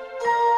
Música